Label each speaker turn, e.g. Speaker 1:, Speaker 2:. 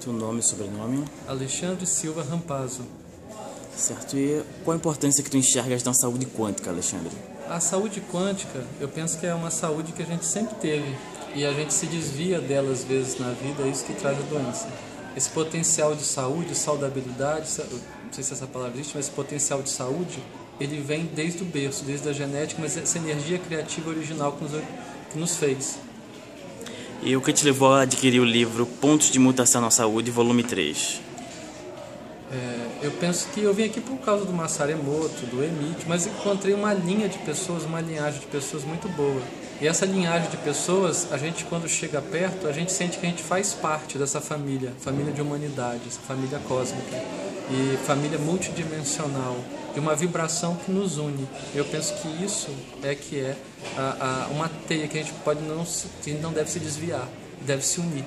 Speaker 1: Seu nome e sobrenome?
Speaker 2: Alexandre Silva Rampazzo.
Speaker 1: Certo. E qual a importância que tu enxergas na saúde quântica, Alexandre?
Speaker 2: A saúde quântica, eu penso que é uma saúde que a gente sempre teve e a gente se desvia dela às vezes na vida, é isso que traz a doença. Esse potencial de saúde, saudabilidade, não sei se essa palavra existe, mas esse potencial de saúde, ele vem desde o berço, desde a genética, mas essa energia criativa original que nos, que nos fez.
Speaker 1: E o que te levou a adquirir o livro Pontos de Mutação na Saúde, volume 3?
Speaker 2: É, eu penso que eu vim aqui por causa do Massaro Emoto, do Emite, mas encontrei uma linha de pessoas, uma linhagem de pessoas muito boa. E essa linhagem de pessoas, a gente quando chega perto, a gente sente que a gente faz parte dessa família, família de humanidade, essa família cósmica e família multidimensional, de uma vibração que nos une. Eu penso que isso é que é a, a, uma teia que a gente pode não que não deve se desviar, deve se unir.